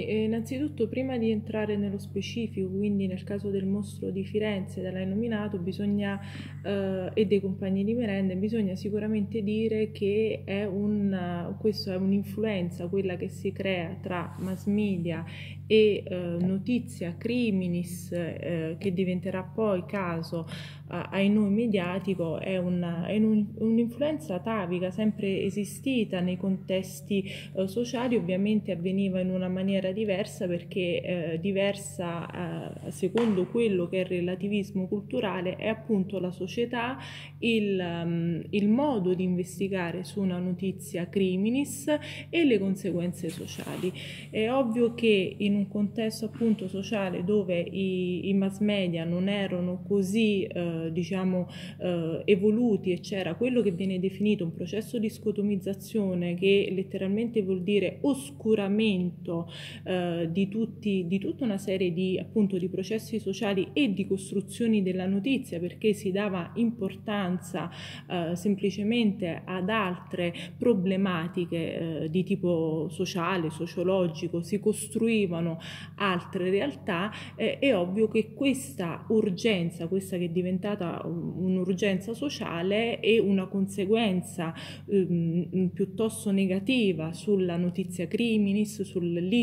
Innanzitutto, prima di entrare nello specifico, quindi nel caso del mostro di Firenze da lei nominato, bisogna, eh, e dei compagni di merende, bisogna sicuramente dire che è un, questo è un'influenza, quella che si crea tra mass media e eh, notizia criminis, eh, che diventerà poi caso ai noi mediatico, è, una, è un, un'influenza atavica sempre esistita nei contesti eh, sociali, ovviamente avveniva in una maniera diversa perché eh, diversa eh, secondo quello che è il relativismo culturale è appunto la società, il, um, il modo di investigare su una notizia criminis e le conseguenze sociali. È ovvio che in un contesto appunto sociale dove i, i mass media non erano così eh, diciamo eh, evoluti e c'era quello che viene definito un processo di scotomizzazione che letteralmente vuol dire oscuramento eh, di, tutti, di tutta una serie di appunto di processi sociali e di costruzioni della notizia perché si dava importanza eh, semplicemente ad altre problematiche eh, di tipo sociale, sociologico, si costruivano altre realtà, eh, è ovvio che questa urgenza, questa che è diventata un'urgenza sociale e una conseguenza um, piuttosto negativa sulla notizia criminis,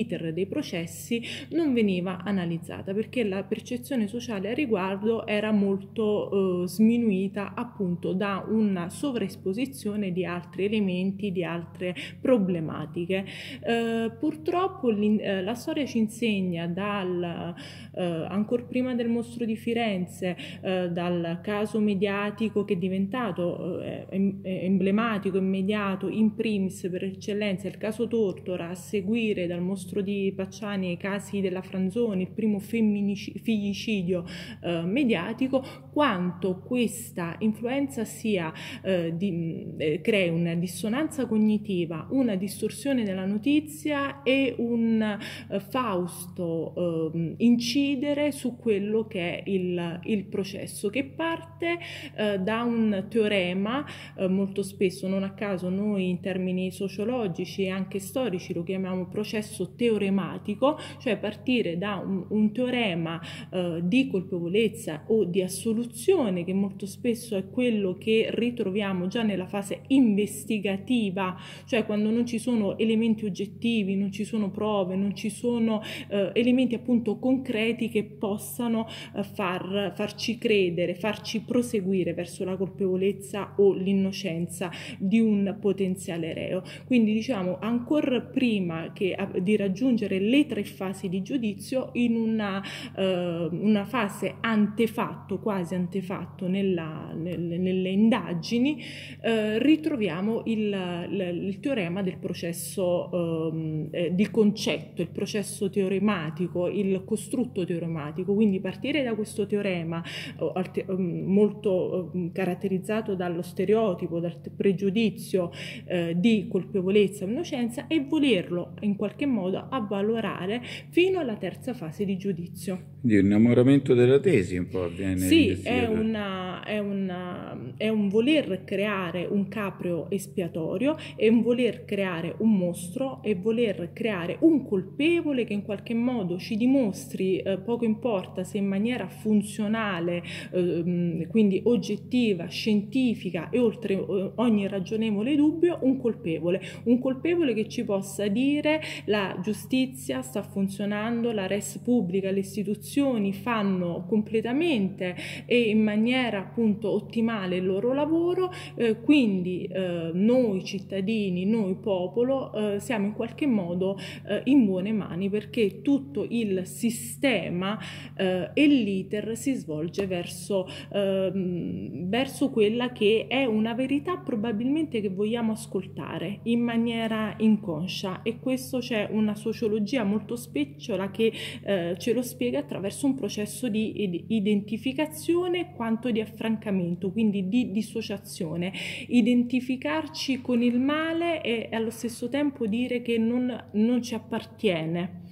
sull'iter dei processi, non veniva analizzata perché la percezione sociale a riguardo era molto uh, sminuita appunto da una sovraesposizione di altri elementi, di altre problematiche. Uh, purtroppo uh, la storia ci insegna dal, ancora prima del mostro di Firenze, dal dal caso mediatico che è diventato eh, emblematico, immediato, in primis per eccellenza, il caso Tortora, a seguire dal mostro di Pacciani ai casi della Franzoni, il primo figlicidio eh, mediatico, quanto questa influenza sia, eh, di, eh, crei una dissonanza cognitiva, una distorsione della notizia e un eh, fausto ehm, incidere su quello che è il, il processo, che parte eh, da un teorema, eh, molto spesso non a caso noi in termini sociologici e anche storici lo chiamiamo processo teorematico, cioè partire da un, un teorema eh, di colpevolezza o di assoluzione che molto spesso è quello che ritroviamo già nella fase investigativa, cioè quando non ci sono elementi oggettivi, non ci sono prove, non ci sono eh, elementi appunto concreti che possano eh, far, farci credere, farci proseguire verso la colpevolezza o l'innocenza di un potenziale reo. Quindi diciamo ancora prima che, di raggiungere le tre fasi di giudizio in una, eh, una fase antefatto, quasi antefatto nella, nelle, nelle indagini, eh, ritroviamo il, il, il, teorema del processo ehm, eh, di concetto, il processo teorematico, il costrutto teorematico. Quindi partire da questo teorema Ehm, molto ehm, caratterizzato dallo stereotipo, dal pregiudizio eh, di colpevolezza o innocenza e volerlo in qualche modo avvalorare fino alla terza fase di giudizio. Di innamoramento della tesi un po' avviene. Sì, è, una, è, una, è un voler creare un caprio espiatorio, è un voler creare un mostro e voler creare un colpevole che in qualche modo ci dimostri, eh, poco importa se in maniera funzionale Ehm, quindi oggettiva, scientifica e oltre eh, ogni ragionevole dubbio, un colpevole, un colpevole che ci possa dire la giustizia sta funzionando, la res pubblica, le istituzioni fanno completamente e in maniera appunto ottimale il loro lavoro, eh, quindi eh, noi cittadini, noi popolo eh, siamo in qualche modo eh, in buone mani perché tutto il sistema eh, e l'iter si svolge verso ehm, verso quella che è una verità probabilmente che vogliamo ascoltare in maniera inconscia e questo c'è una sociologia molto specciola che eh, ce lo spiega attraverso un processo di identificazione quanto di affrancamento, quindi di dissociazione, identificarci con il male e allo stesso tempo dire che non, non ci appartiene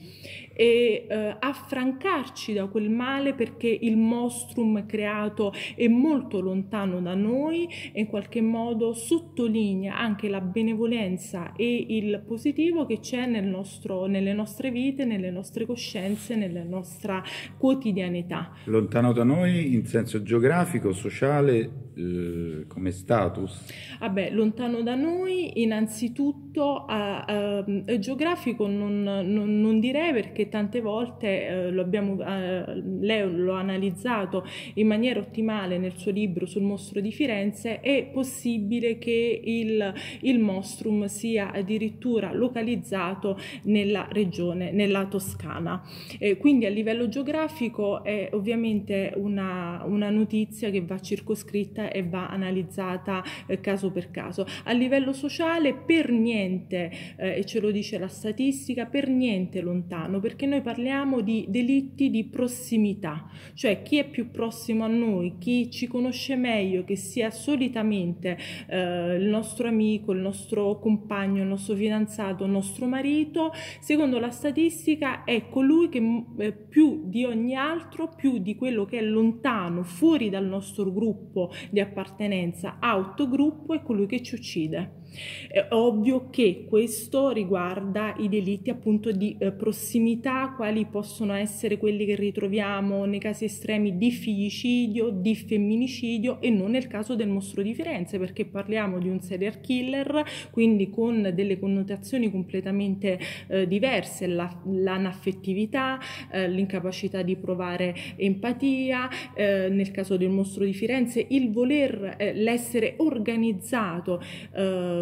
e eh, affrancarci da quel male perché il mostrum creato è molto lontano da noi e in qualche modo sottolinea anche la benevolenza e il positivo che c'è nel nostro, nelle nostre vite, nelle nostre coscienze, nella nostra quotidianità. Lontano da noi in senso geografico, sociale, eh, come status? Vabbè, lontano da noi innanzitutto eh, eh, geografico non, non, non, direi perché tante volte eh, lo abbiamo, eh, lei lo ha analizzato in maniera ottimale nel suo libro sul mostro di Firenze, è possibile che il, il mostrum sia addirittura localizzato nella regione, nella Toscana. Eh, quindi a livello geografico è ovviamente una, una, notizia che va circoscritta e va analizzata eh, caso per caso. A livello sociale per niente, eh, e ce lo dice la statistica, per niente lontano, perché noi parliamo di delitti di prossimità, cioè chi è più prossimo a noi, chi ci conosce meglio, che sia solitamente eh, il nostro amico, il nostro compagno, il nostro fidanzato, il nostro marito, secondo la statistica è colui che eh, più di ogni altro, più di quello che è lontano, fuori dal nostro gruppo di appartenenza, autogruppo, è colui che ci uccide. È ovvio che questo riguarda i delitti appunto di eh, prossimità, quali possono essere quelli che ritroviamo nei casi estremi di figlicidio, di femminicidio e non nel caso del mostro di Firenze, perché parliamo di un serial killer, quindi con delle connotazioni completamente eh, diverse, la, l'anaffettività, eh, l'incapacità di provare empatia, eh, nel caso del mostro di Firenze il voler, eh, l'essere organizzato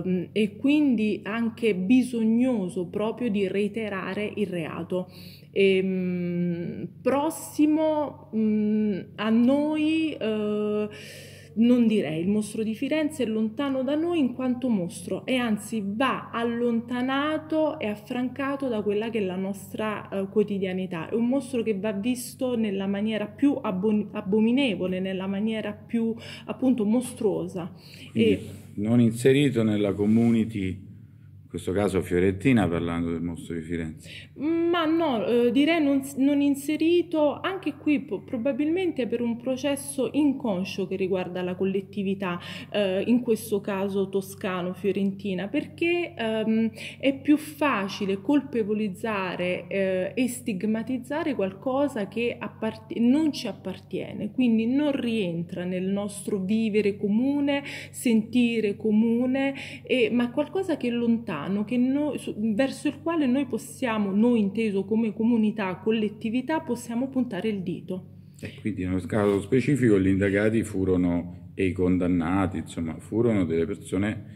eh, Ehm, e quindi anche bisognoso proprio di reiterare il reato. E, ehm, prossimo mh, mm, a noi eh, non direi il mostro di Firenze è lontano da noi in quanto mostro e anzi va allontanato e affrancato da quella che è la nostra uh, quotidianità. È un mostro che va visto nella maniera più abominevole, nella maniera più appunto mostruosa. Quindi... E, non inserito nella community questo caso Fiorentina parlando del mostro di Firenze? Ma no, eh, direi non, non, inserito, anche qui probabilmente per un processo inconscio che riguarda la collettività, eh, in questo caso toscano-fiorentina, perché ehm, è più facile colpevolizzare eh, e stigmatizzare qualcosa che non ci appartiene, quindi non rientra nel nostro vivere comune, sentire comune, ma qualcosa che è lontano piano noi, verso il quale noi possiamo, noi inteso come comunità, collettività, possiamo puntare il dito. E quindi nello caso specifico gli indagati furono e i condannati, insomma, furono delle persone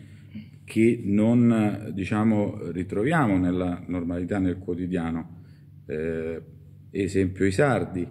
che non diciamo, ritroviamo nella normalità, nel quotidiano. Eh, esempio i sardi.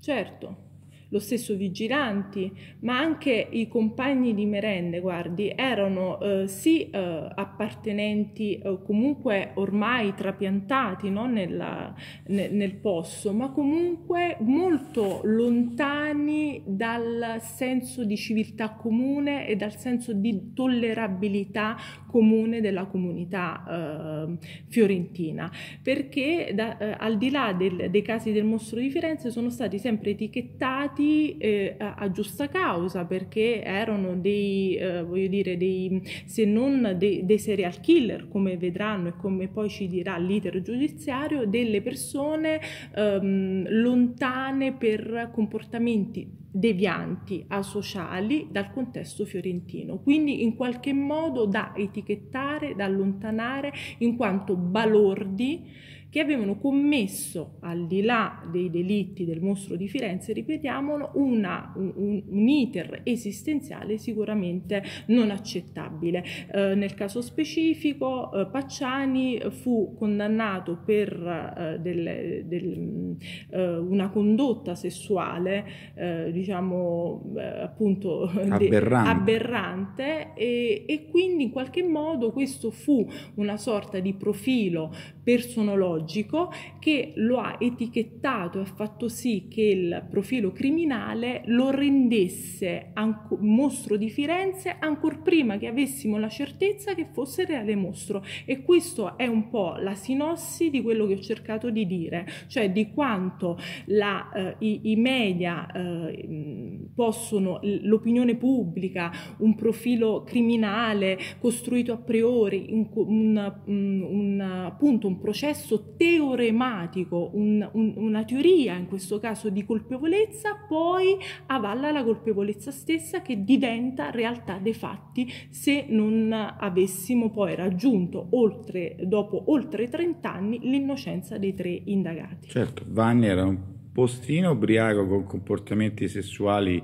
Certo lo stesso Vigilanti, ma anche i compagni di merende, guardi, erano eh, sì eh, appartenenti eh, comunque ormai trapiantati no? Nella, ne, nel posto, ma comunque molto lontani dal senso di civiltà comune e dal senso di tollerabilità comune della comunità eh, fiorentina, perché da, eh, al di là del, dei casi del mostro di Firenze sono stati sempre etichettati eh, a, giusta causa perché erano dei, eh, voglio dire, dei, se non dei, dei, serial killer, come vedranno e come poi ci dirà l'iter giudiziario, delle persone ehm, lontane per comportamenti devianti, asociali dal contesto fiorentino, quindi in qualche modo da etichettare, da allontanare in quanto balordi che avevano commesso, al di là dei delitti del mostro di Firenze, ripetiamolo, una, un, un, iter esistenziale sicuramente non accettabile. Eh, nel caso specifico eh, Pacciani fu condannato per eh, del, del, eh, una condotta sessuale, eh, diciamo eh, appunto aberrante, aberrante e, e quindi in qualche modo questo fu una sorta di profilo personologico sociologico che lo ha etichettato e ha fatto sì che il profilo criminale lo rendesse mostro di Firenze ancora prima che avessimo la certezza che fosse reale mostro. E questo è un po' la sinossi di quello che ho cercato di dire, cioè di quanto la, eh, i, i, media eh, possono, l'opinione pubblica, un profilo criminale costruito a priori, un, un, un, appunto un processo teorematico, un, una teoria in questo caso di colpevolezza, poi avalla la colpevolezza stessa che diventa realtà dei fatti se non avessimo poi raggiunto oltre, dopo oltre 30 anni l'innocenza dei tre indagati. Certo, Vanni era un postino ubriaco con comportamenti sessuali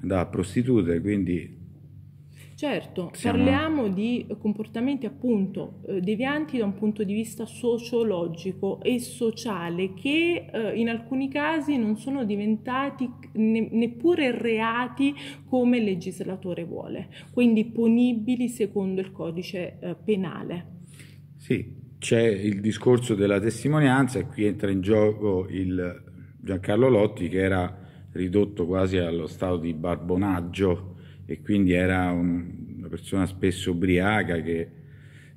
da prostitute, quindi Certo, Siamo... parliamo di comportamenti appunto eh, devianti da un punto di vista sociologico e sociale che eh, in alcuni casi non sono diventati ne- neppure reati come il legislatore vuole, quindi punibili secondo il codice eh, penale. Sì, c'è il discorso della testimonianza e qui entra in gioco il Giancarlo Lotti che era ridotto quasi allo stato di barbonaggio e quindi era un, una persona spesso ubriaca che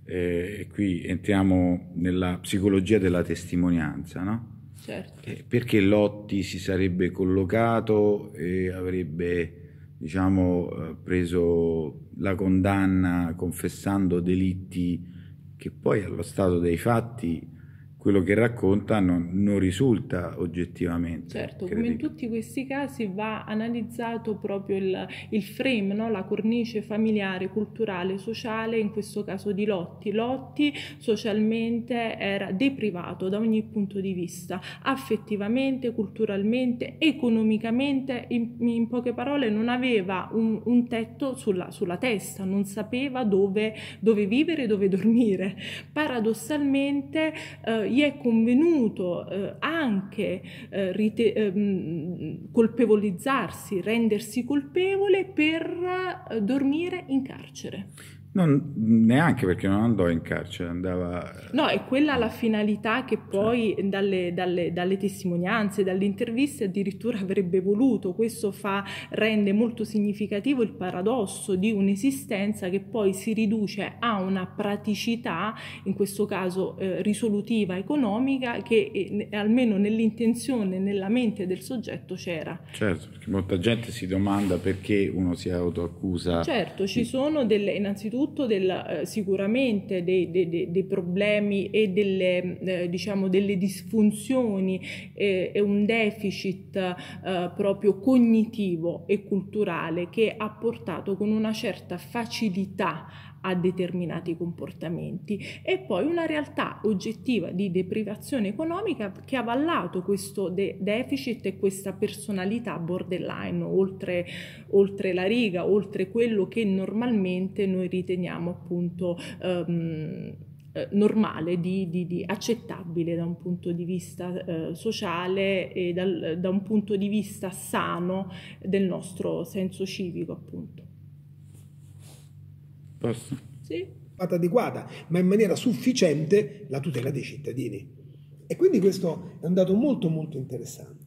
eh, qui entriamo nella psicologia della testimonianza, no? Certo. Eh, perché Lotti si sarebbe collocato e avrebbe diciamo, eh, preso la condanna confessando delitti che poi allo stato dei fatti quello che racconta non, non risulta oggettivamente. Certo, come in tutti questi casi va analizzato proprio il, il frame, no? la cornice familiare, culturale, sociale, in questo caso di Lotti. Lotti socialmente era deprivato da ogni punto di vista, affettivamente, culturalmente, economicamente, in, in poche parole non aveva un, un tetto sulla, sulla, testa, non sapeva dove, dove vivere, dove dormire. Paradossalmente eh, gli è convenuto eh, anche eh, rite- ehm, colpevolizzarsi, rendersi colpevole per eh, dormire in carcere. Non, neanche perché non andò in carcere, andava... No, è quella la finalità che poi cioè. dalle, dalle, dalle, testimonianze, dalle interviste addirittura avrebbe voluto. Questo fa, rende molto significativo il paradosso di un'esistenza che poi si riduce a una praticità, in questo caso eh, risolutiva, economica, che eh, almeno nell'intenzione, nella mente del soggetto c'era. Certo, perché molta gente si domanda perché uno si autoaccusa. Certo, ci sono delle, innanzitutto innanzitutto del, eh, sicuramente dei, dei, dei, problemi e delle, eh, diciamo, delle disfunzioni eh, e un deficit eh, proprio cognitivo e culturale che ha portato con una certa facilità a determinati comportamenti e poi una realtà oggettiva di deprivazione economica che ha avallato questo de- deficit e questa personalità borderline oltre, oltre, la riga, oltre quello che normalmente noi riteniamo appunto um, normale, di, di, di, accettabile da un punto di vista eh, sociale e dal, da un punto di vista sano del nostro senso civico appunto. Posso? Sì. Fatta adeguata, ma in maniera sufficiente la tutela dei cittadini. E quindi questo è un dato molto molto interessante.